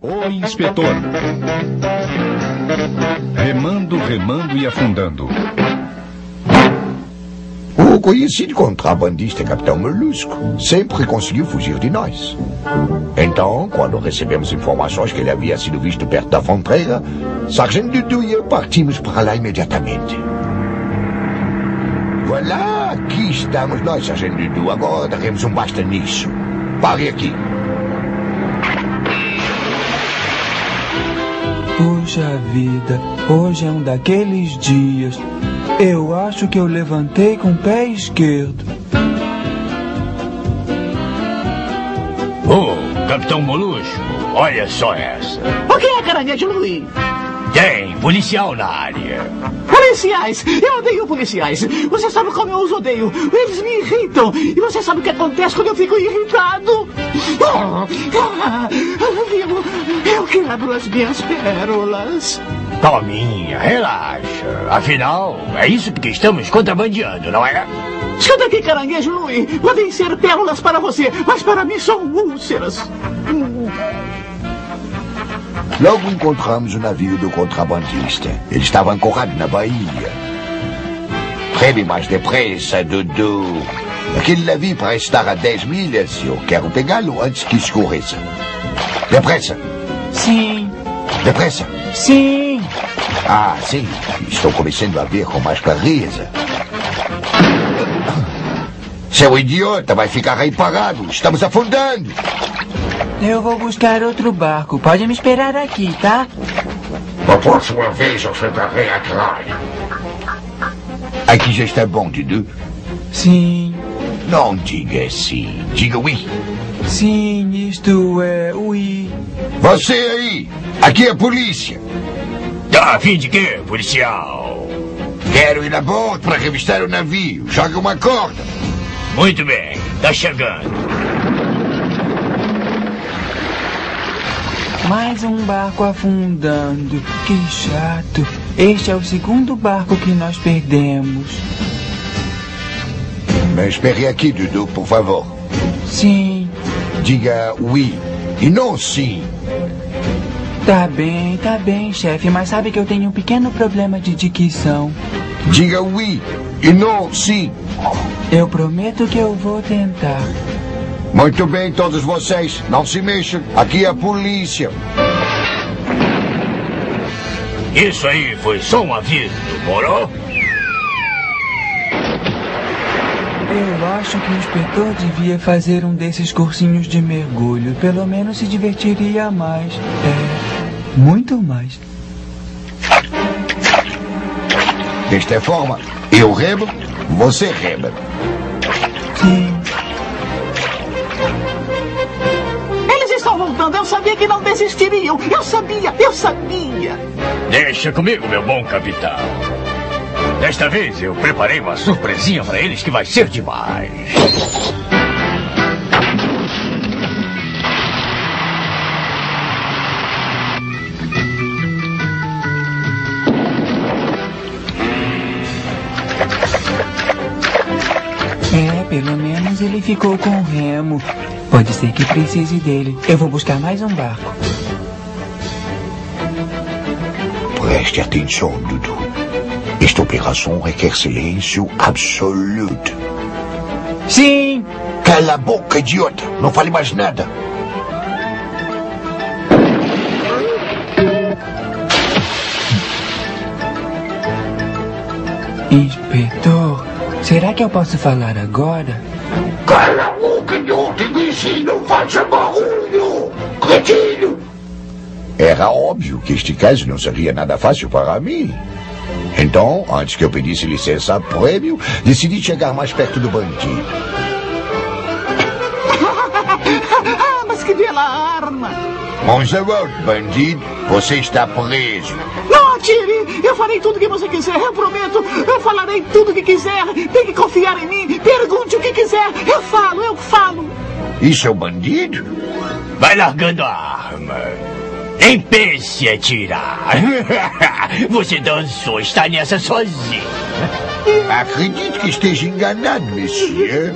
O inspetor. Remando, remando e afundando. O conhecido contrabandista Capitão Molusco sempre conseguiu fugir de nós. Então, quando recebemos informações que ele havia sido visto perto da fronteira, Sargento Dudu e eu partimos para lá imediatamente. Voilà, aqui estamos nós, Sargento Dudu. Agora daremos um basta nisso. Pare aqui. Puxa vida, hoje é um daqueles dias. Eu acho que eu levantei com o pé esquerdo. Oh, Capitão Molusco, olha só essa. O que é caranguejo Luiz? Tem policial na área. Policiais! Eu odeio policiais! Você sabe como eu os odeio! Eles me irritam! E você sabe o que acontece quando eu fico irritado? Eu, eu quebro as minhas pérolas! Calminha, relaxa. Afinal, é isso que estamos contrabandeando, não é? Escuta aqui, caranguejo Louis. Podem ser pérolas para você, mas para mim são úlceras. Logo encontramos o navio do contrabandista. Ele estava ancorado na Bahia. Reme mais depressa, Dudu. Aquele navio parece estar a 10 milhas. Eu quero pegá-lo antes que escureça. Depressa. Sim. Depressa. Sim. Ah, sim. Estou começando a ver com mais clareza. Seu idiota vai ficar aí parado. Estamos afundando. Eu vou buscar outro barco. Pode me esperar aqui, tá? Da próxima vez eu sentarei atrás. Aqui já está bom, Dudu? Sim. Não diga sim. Diga oui. Sim, isto é ui. Você aí! Aqui é a polícia. Tá a fim de quê, policial? Quero ir a bordo para revistar o navio. Joga uma corda. Muito bem, tá chegando. Mais um barco afundando. Que chato. Este é o segundo barco que nós perdemos. Me espere aqui, Dudu, por favor. Sim. Diga oui e não sim. Tá bem, tá bem, chefe, mas sabe que eu tenho um pequeno problema de dicção. Diga oui e não sim. Eu prometo que eu vou tentar. Muito bem, todos vocês. Não se mexam. Aqui é a polícia. Isso aí foi só um aviso, moro? Eu acho que o inspetor devia fazer um desses cursinhos de mergulho. Pelo menos se divertiria mais. É, muito mais. Desta forma, eu rebo, você reba. Sim. Eles estão voltando. Eu sabia que não desistiriam. Eu sabia, eu sabia. Deixa comigo, meu bom capitão. Desta vez eu preparei uma surpresinha para eles que vai ser demais. É, pelo menos ele ficou com o remo. Pode ser que precise dele. Eu vou buscar mais um barco. Preste atenção, Dudu. Esta operação requer silêncio absoluto. Sim! Cala a boca, idiota. Não fale mais nada. Inspetor, será que eu posso falar agora? Cala a boca, idiota. E não faça barulho. Cretino. Era óbvio que este caso não seria nada fácil para mim. Então, antes que eu pedisse licença a prêmio, decidi chegar mais perto do bandido. ah, mas que bela arma. Monserrat, bandido, você está preso. Não atire! Eu farei tudo o que você quiser, eu prometo! Eu falarei tudo o que quiser! Tem que confiar em mim! Pergunte o que quiser! Eu falo, eu falo! Isso é o bandido? Vai largando a arma. Nem pense em atirar. Você dançou, está nessa sozinho. Acredito que esteja enganado, monsieur.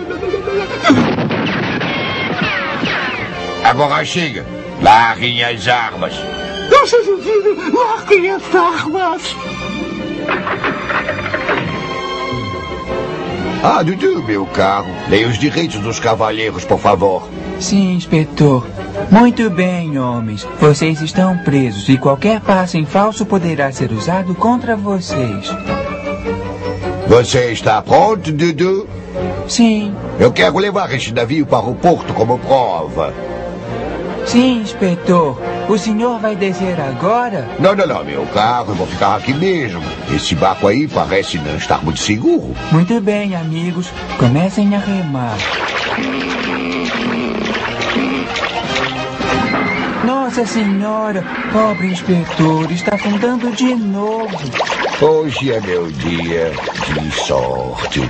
Agora chega. Larguem as armas. Larguem as armas. Ah, Dudu, meu carro. Leia os direitos dos cavalheiros, por favor. Sim, inspetor. Muito bem, homens. Vocês estão presos e qualquer passo em falso poderá ser usado contra vocês. Você está pronto, Dudu? Sim, Eu quero levar este navio para o porto como prova. sim, inspetor. O senhor vai descer agora? Não, não, não, meu carro. Eu vou ficar aqui mesmo. Esse barco aí parece não estar muito seguro. Muito bem, amigos. Comecem a remar. Nossa senhora, pobre inspetor, está afundando de novo. Hoje é meu dia de sorte.